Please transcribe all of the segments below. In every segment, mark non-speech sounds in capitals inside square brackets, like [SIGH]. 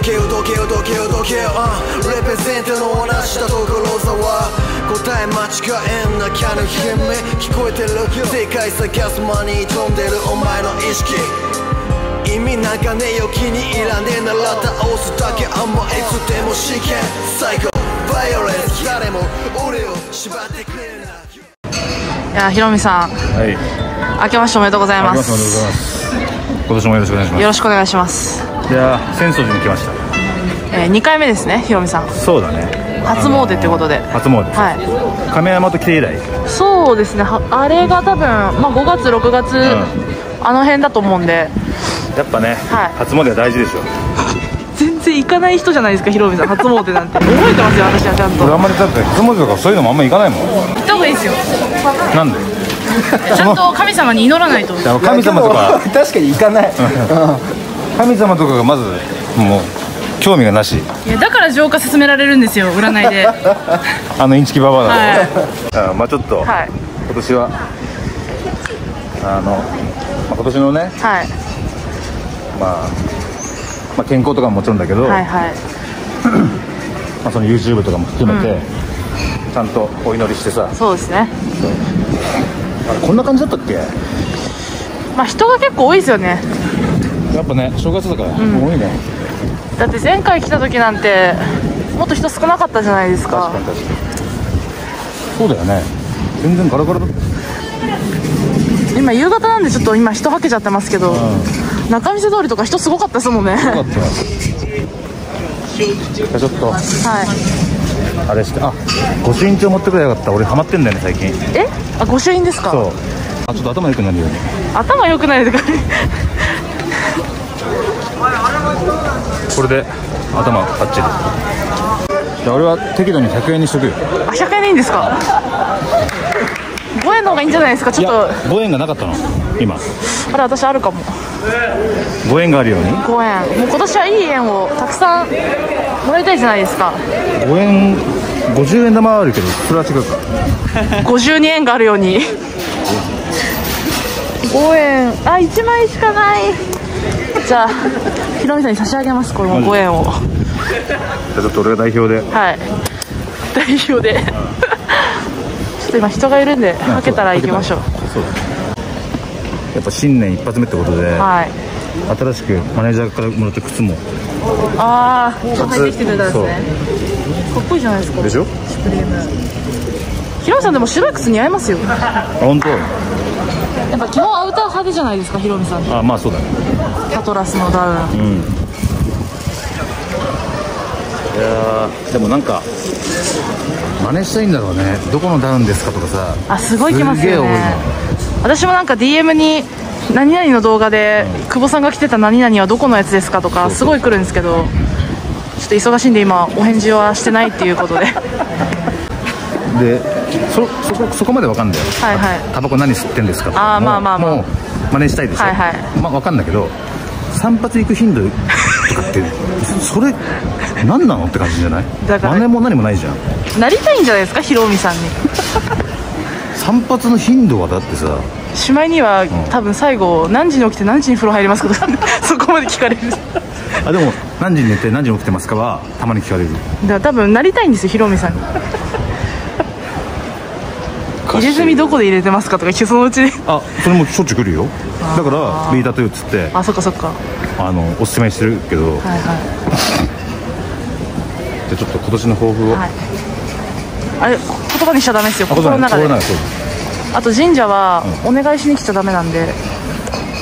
どけよどけよどけよどけよ、uh、レペゼントの同じだ所沢。答え間違えんなきゃの悲鳴聞こえてる。世界探す間に飛んでるお前の意識。意味なんかねえよ気に入らねえなら倒すだけあんまいつでも試験最後バイオレンス誰も俺を縛ってくれるない。やひろみさん。はい。明けましておめでとうございまありがとうございすます。今年もよろしくお願いしまよろしくお願いします、す。いやー、浅草寺に来ましえー、2回目ですねひろみさんた。そうだね。初詣ってことで初詣。はい亀山と来て以来。そうですねはあれが多分、まあ、5月6月、あの辺だと思うんでやっぱね、はい初詣は大事でしょ。全然行かない人じゃないですかひろみさん初詣なんて [LAUGHS] 覚えてますよ私はちゃんと俺あんまりだって初詣とかそういうのもあんま行かないもん。行った方がいいですよなんで？ちゃんと神様に祈らないと神様とか [LAUGHS] 確かに行かない [LAUGHS] 神様とかがまずもう興味がなし。いやだから浄化進められるんですよ占いで [LAUGHS] あのインチキババアだはいろ。あまあちょっと、はい今年はあの、まあ、今年のね、はいまあ、まあ健康とかももちろんだけど、はいはいまあその YouTube とかも含めて、ちゃんとお祈りしてさ。そうですねあれこんな感じだったっけ？まあ人が結構多いですよねやっぱね正月だから、多いね。だって前回来た時なんてもっと人少なかったじゃないですか。確かに確かに。そうだよね。全然ガラガラだった。今夕方なんでちょっと今人はけちゃってますけど、仲見世通りとか人すごかったですもんね。よかったよじゃあちょっとはい。あれしてあ御朱印帳持ってくればよかった。俺ハマってんだよね最近。え？あ御朱印ですか？そう。あちょっと頭良くなるように頭良くないですか？これで頭バッチリ。じゃあ俺は適度に100円にしとくよ。あ100円でいいんですか？5円の方がいいんじゃないですか？ちょっと。5円がなかったの。今。あれ私あるかも。5円があるように？5円。もう今年はいい円をたくさんもらいたいじゃないですか。5円50円玉はあるけどそれは違うか。52円があるように。5円。あ1枚しかないじゃあひろみさんに差し上げますこの5円を。はじゃあちょっと俺が代表で。い。代表で。ちょっと今人がいるんではけたら行きましょう。そうだやっぱ新年一発目ってことで、はい。新しくマネージャーからもらった靴も。ああ入ってきてくれたんですね。かっこいいじゃないですか。でしょ？シュプリーム。ひろみさんでも白い靴似合いますよ。あ本当？やっぱ基本アウター派手じゃないですかひろみさんあまあそうだね。パトラスのダウン。うん。いやーでもなんか真似したいんだろうね。どこのダウンですかとかさ。あすごい来ますよね。私もなんか DM に何々の動画で久保さんが着てた何々はどこのやつですかとかすごい来るんですけどちょっと忙しいんで今お返事はしてないっていうことで。はいでそそこそこまでわかんだよはいタバコ何吸ってんですかとか。あーまあまあまあ。もう真似したいでしょはいはい。まあわかんだけど散髪行く頻度とかって [LAUGHS] それ何なのって感じじゃない？だから真似も何もないじゃん。なりたいんじゃないですか？ひろみさんに。[LAUGHS] 散髪の頻度はだってさしまいには、多分最後何時に起きて何時に風呂入りますかとか [LAUGHS] そこまで聞かれる。あでも何時に寝て何時に起きてますかはたまに聞かれる。だから多分なりたいんですよひろみさんに入れ墨どこで入れてますかとかそのうちであそれもしょっちゅう来るよ。だからビータトゥーっつってあそっかそっか。あのおすすめしてるけど、はいはじゃあちょっと今年の抱負を、いはい。あれ言葉にしちゃダメですよ。あ心の中で。あと神社はお願いしに来ちゃダメなんで、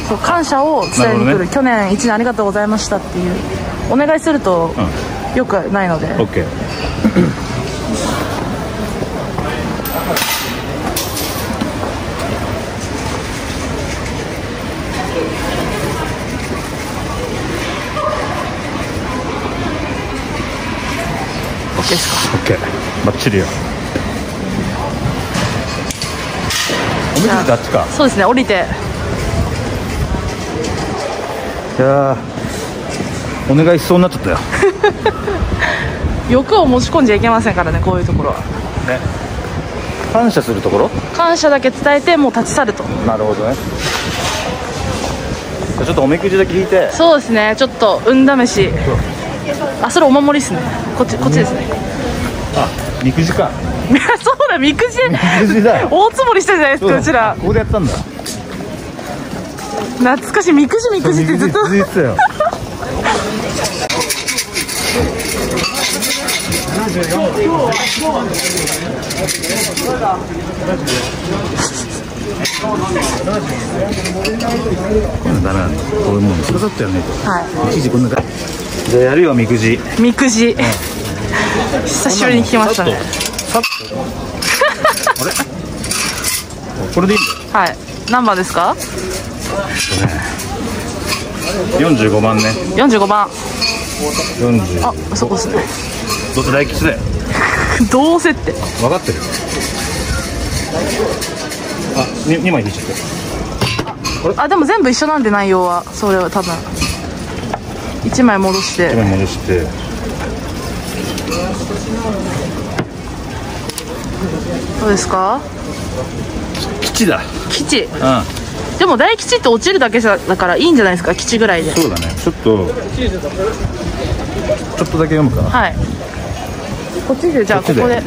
そう感謝を伝えに来る。ね。去年1年ありがとうございましたっていう。お願いすると、よくないので、オッケーオッケーですか？オッケーバッチリよ。おみくあっちか？そうですね降りて。いやーお願いしそうになっちゃったよ。[LAUGHS] 欲を持ち込んじゃいけませんからねこういうところは。ね。感謝するところ？感謝だけ伝えてもう立ち去ると。なるほどね。ちょっとおみくじだけ引いて。そうですねちょっと運試しあそれお守りっすね。こっちこっちですね。あみくじか。い [LAUGHS] やそうだみくじみくじだ。大つもりしたじゃないですかうちら。ここでやったんだ。懐かしい。みくじみくじってずっと。こういうのダメなんだ。こういじじゃあやるよみくじ。みくじ。久しぶりに聞きましたね。さっと [LAUGHS] あれ？これでいいんだよ。はい。何番ですか？45番ね。45番。40あそこですね。どっち大吉だよ。[LAUGHS] どうせって。分かってる。あに2枚引いちゃって。あでも全部一緒なんで内容は。それは多分1枚戻し1て枚戻して。どうですか？吉だ。吉うん。でも大吉って落ちるだけだからいいんじゃないですか？吉ぐらいで。そうだね。ちょっとちょっとだけ読むか。はい。こっちでじゃあこここで。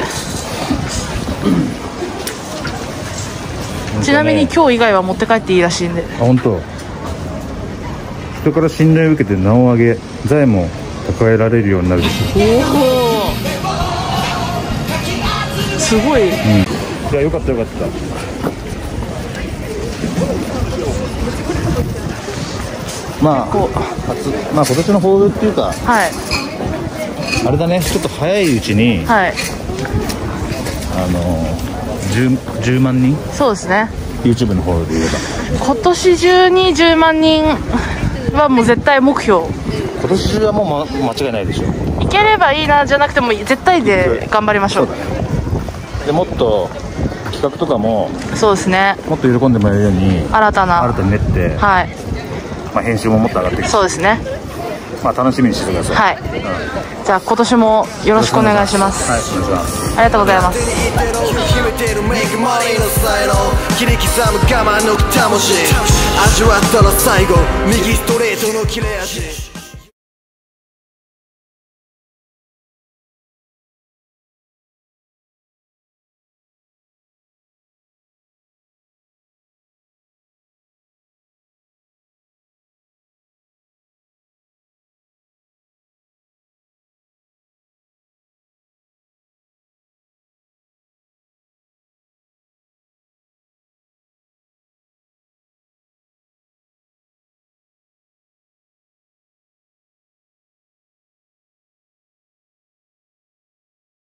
ちなみに今日以外は持って帰っていいらしいんで。あ本当。人から信頼を受けて名を上げ財も抱えられるようになるでしょ。おおすごい。いやよかったよかった。まあ初まあ今年の抱負っていうかはい。あれだね。ちょっと早いうちに、はい。あの 10, 10万人？そうですね。YouTube の方で言えば。今年中に10万人はもう絶対目標。今年中はもう、ま、間違いないでしょ。いければいいなじゃなくても絶対で頑張りましょう。でもっと企画とかもそうですね。もっと喜んでもらえるように新たな。新たに練って、はい。まあ、編集ももっと上がってきて、そうですね。まあ、楽しみにしてください。はい。じゃあ今年もよろしくお願いします。はいお願いします。ありがとうございます手に手の秘めてるメイクマネーの才能切り刻む我慢の魂。味わったら最後右ストレートの切れ味。